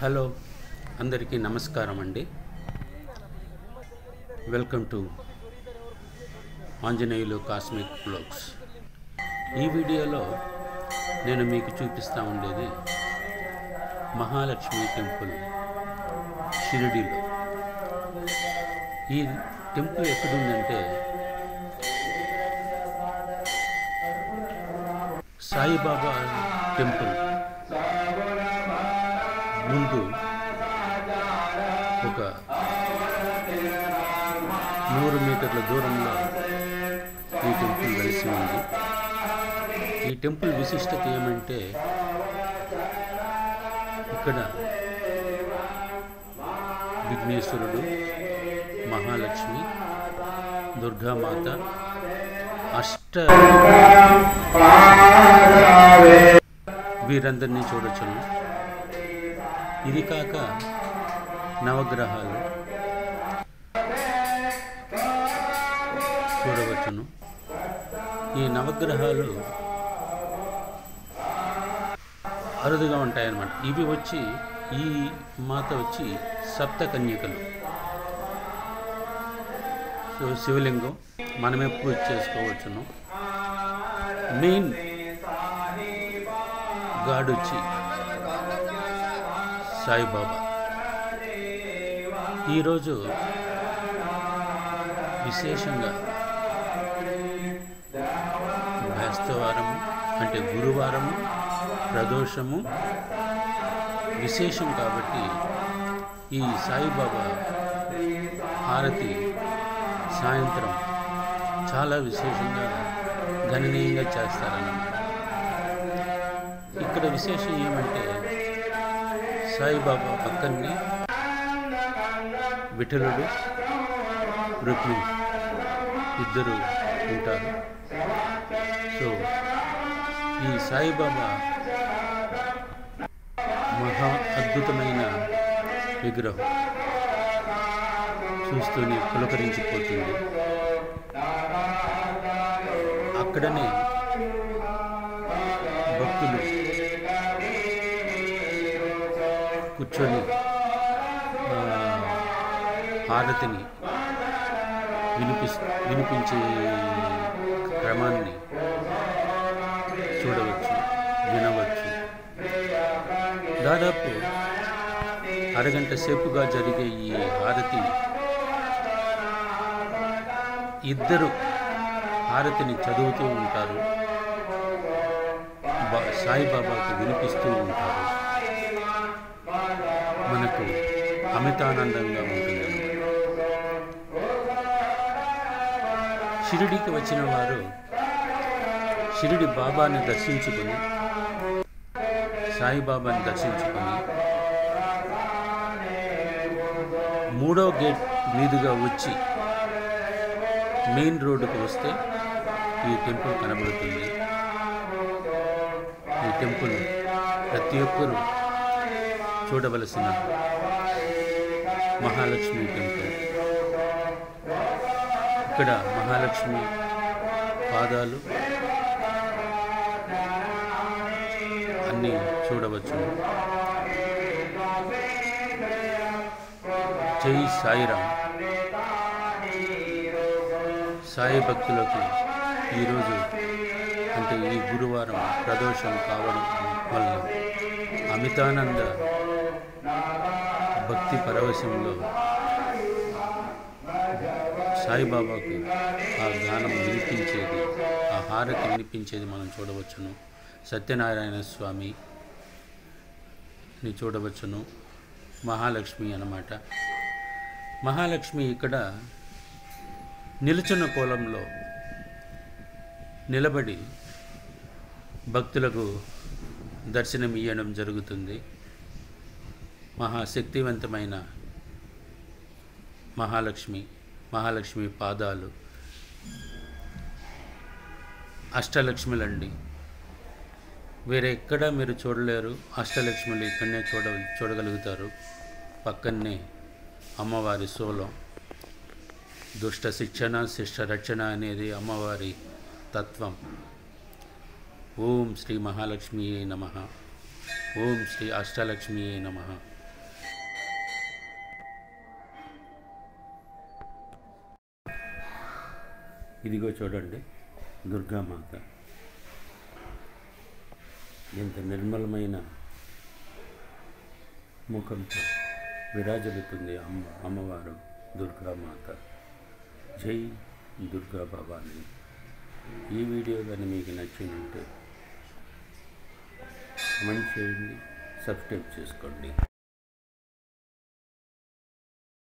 Hello అందరికీ నమస్కారం అండి. Welcome to Anjaneyulu cosmic blogs. ఈ వీడియోలో నేను మీకు చూపిస్తూ ఉండేది మహాలక్ష్మి టెంపుల్ షిరిడిలో. ఈ టెంపుల్ ఎక్కడుందంటే సాయిబాబా టెంపుల్. ముందు ఒక నూరు మీటర్ల దూరంలో ఈ టెంపుల్ కలిసి ఉంది. ఈ టెంపుల్ విశిష్టత ఏమంటే ఇక్కడ విఘ్నేశ్వరుడు మహాలక్ష్మి దుర్గామాత అష్ట వీరందరినీ చూడొచ్చును ఇది కాక నవగ్రహాలు. చూడవచ్చును. ఈ నవగ్రహాలు అరుదుగా ఉంటాయన్నమాట. ఇవి వచ్చి ఈ మాత వచ్చి సప్త కన్యకలు. సో శివలింగం మనమే పూజ చేసుకోవచ్చును. మెయిన్ గాడ్ వచ్చి సాయిబాబా ఈరోజు విశేషంగా బేస్తవారము అంటే గురువారము ప్రదోషము విశేషం కాబట్టి ఈ సాయిబాబా హారతి సాయంత్రం చాలా విశేషంగా గణనీయంగా చేస్తారన్నమాట. ఇక్కడ విశేషం ఏమంటే సాయిబాబా పక్కనే విఠలుడు రుక్మి ఇద్దరు ఉంటారు. సో ఈ సాయిబాబా మహా అద్భుతమైన విగ్రహం చూస్తూనే పులకరించిపోతుంది. అక్కడనే కూర్చొని హారతిని వినిపి వినిపించే క్రమాన్ని చూడవచ్చు వినవచ్చు. దాదాపు అరగంట సేపుగా జరిగే ఈ హారతి ఇద్దరు హారతిని చదువుతూ ఉంటారు. బా సాయిబాబాకు వినిపిస్తూ ఉంటారు. మనకు అమితానందంగా ఉంటుంది షిరిడికి వచ్చిన వారు షిరిడి బాబాని దర్శించుకుని సాయిబాబాని దర్శించుకుని మూడో గేట్ మీదుగా వచ్చి మెయిన్ రోడ్డుకు వస్తే ఈ టెంపుల్ కనబడుతుంది. ఈ టెంపుల్ ప్రతి ఒక్కరూ చూడవలసిన మహాలక్ష్మి టెంపుల్ ఇక్కడ మహాలక్ష్మి పాదాలు అన్నీ చూడవచ్చు. జై సాయిరామ్ సాయి భక్తులకు ఈరోజు అంటే ఈ గురువారం ప్రదోషం కావడం వల్ల అమితానంద భక్తి పరవశంలో సాయిబాబాకు ఆ గానం వినిపించేది ఆ హారతి వినిపించేది మనం చూడవచ్చును. సత్యనారాయణ స్వామి ని చూడవచ్చును. మహాలక్ష్మి అన్నమాట. మహాలక్ష్మి ఇక్కడ నిలుచున్న కోలంలో నిలబడి భక్తులకు దర్శనం ఇవ్వడం జరుగుతుంది. మహాశక్తివంతమైన మహాలక్ష్మి మహాలక్ష్మి పాదాలు అష్టలక్ష్మిలండి. వేరే ఎక్కడ మీరు చూడలేరు అష్టలక్ష్ములు ఇక్కడనే చూడ చూడగలుగుతారు. పక్కనే అమ్మవారి సోలం. దుష్ట శిక్షణ శిష్ట రక్షణ అనేది అమ్మవారి తత్వం. ఓం శ్రీ మహాలక్ష్మి నమ. ఓం శ్రీ అష్టలక్ష్మి నమ. ఇదిగో చూడండి దుర్గామాత ఎంత నిర్మలమైన ముఖంతో విరాజలుతుంది అమ్మ అమ్మవారు దుర్గామాత జై దుర్గా భవాని. ఈ వీడియో కానీ మీకు నచ్చిందంటే కమెంట్ చేయండి సబ్స్క్రైబ్ చేసుకోండి.